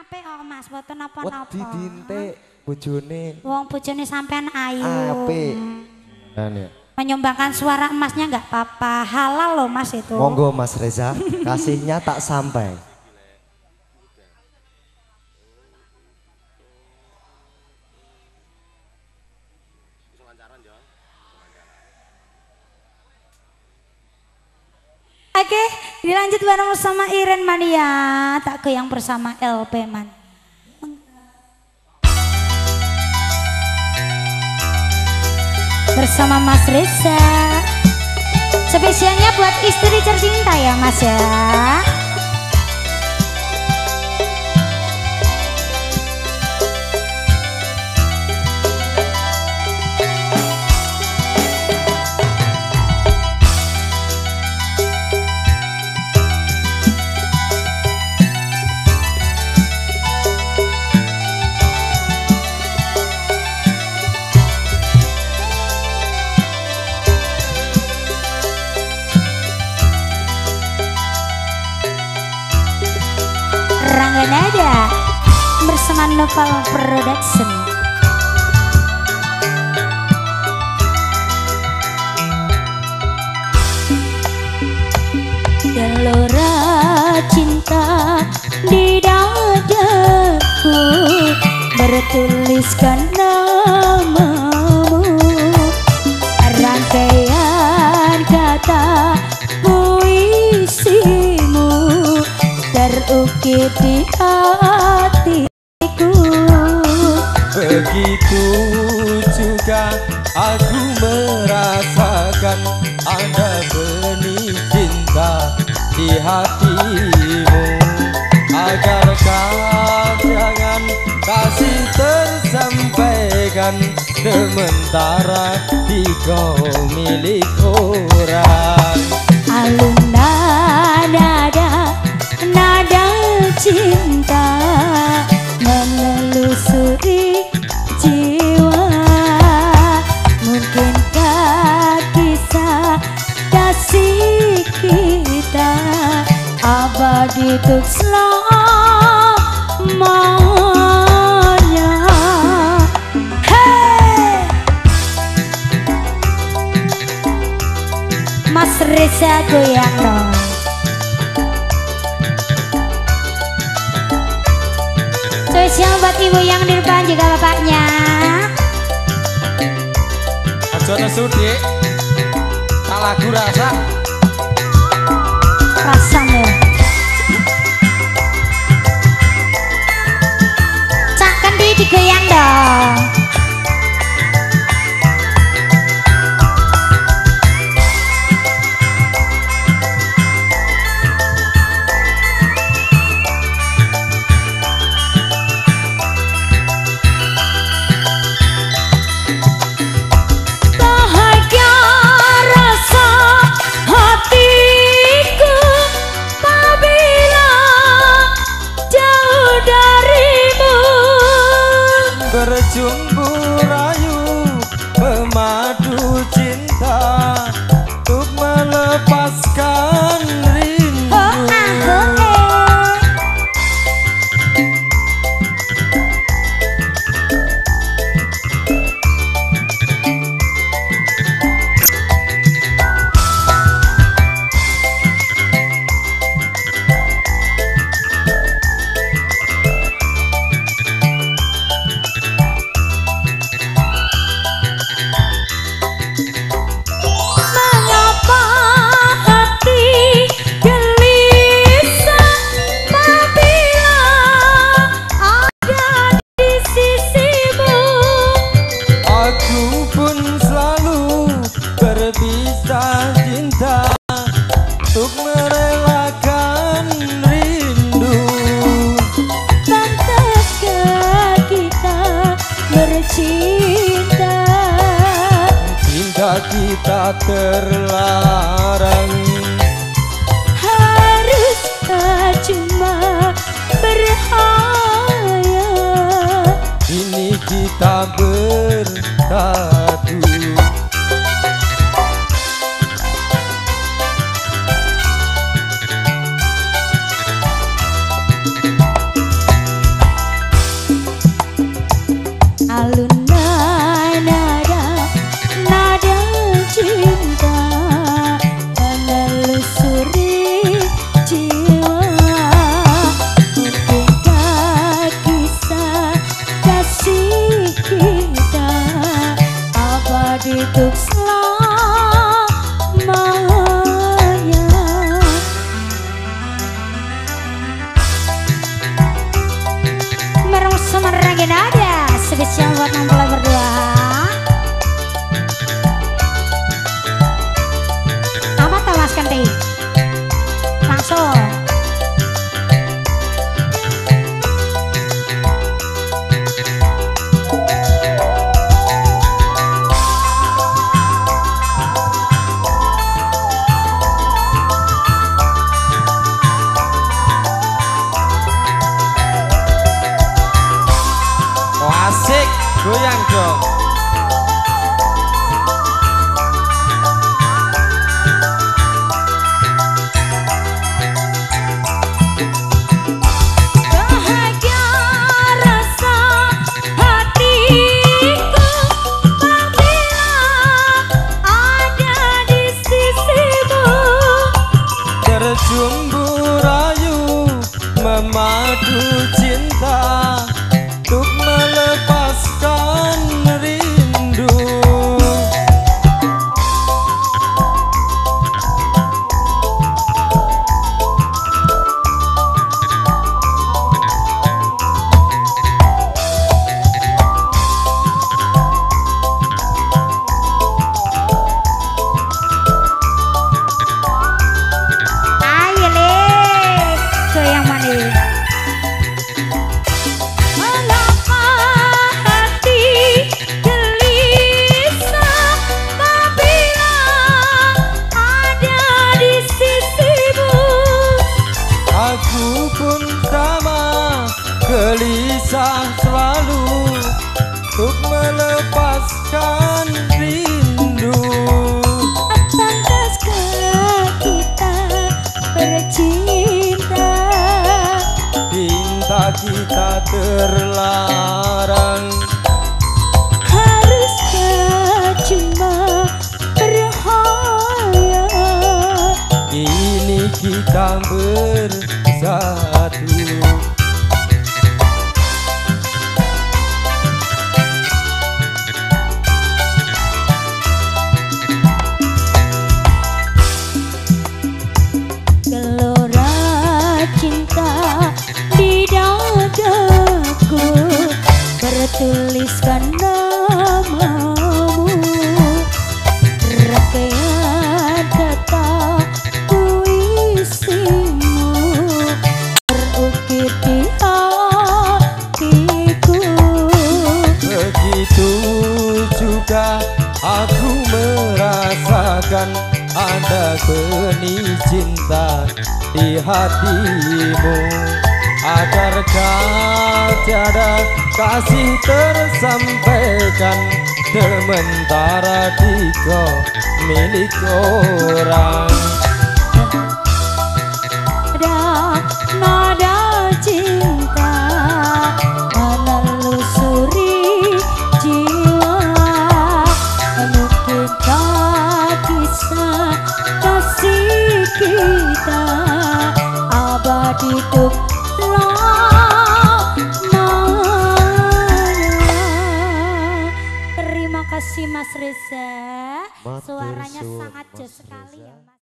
apik kok Mas, boten napa-napa. Wedi dintik bojone Wong bojone sampean ayu. apik. Kan ya. Menyumbangkan suara emasnya nggak apa-apa, halal loh Mas itu. Monggo Mas Reza, kasihnya tak sampai. Oke, dilanjut bareng sama Iren Mania, tak yang bersama LP Man. Bersama Mas Reza. Spesialnya buat istri tercinta ya Mas ya. Nada bersama Novel Production. Gelora cinta di dadaku bertuliskan namamu terukir di hatiku. Begitu juga aku merasakan ada benih cinta di hatimu. Agar kau jangan kasih tersampaikan Sementara di kau milik orang. Alun cinta menelusuri jiwa. Mungkinkah kisah kasih kita abadi untuk selamanya. Hey! Mas Reza goyang Spesial buat ibu yang di depan juga bapaknya. Aja nesu dik Tak lagu rasa. Rasanya Cak kendi digoyang dong kita terlarang. Haruskah cuma berhayal. Ini kita yang buat mempelai berdua. Asik goyang dong melepaskan rindu Pantaskah kita bercinta? Cinta kita terlarang Haruskah cuma berhayal? Ini kita bersatu Begitu juga aku merasakan ada benih cinta di hatimu. Agar kau tiada kasih tersampaikan Sementara di kau milik orang. Ada lamanya. Terima kasih Mas Reza. Suaranya sangat jos sekali ya Mas